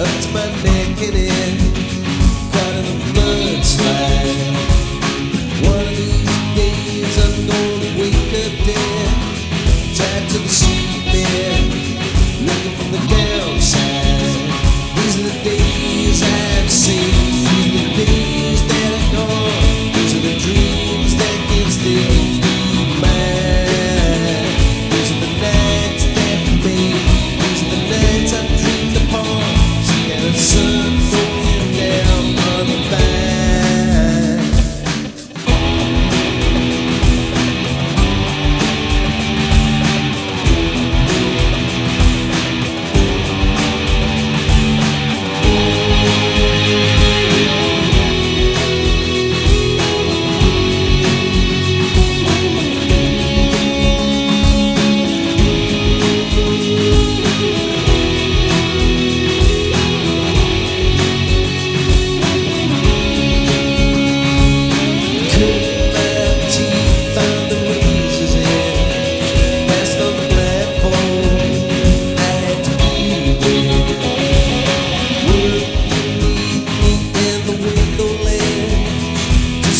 up my neck and in.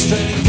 strength.